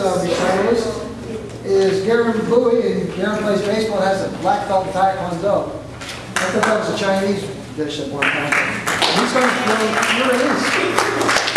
uh, recitalist is Garren Bowie, and Garren plays baseball, and has a black belt in Taekwondo. I thought that was a Chinese dish at one time. He's going to throw, here it is.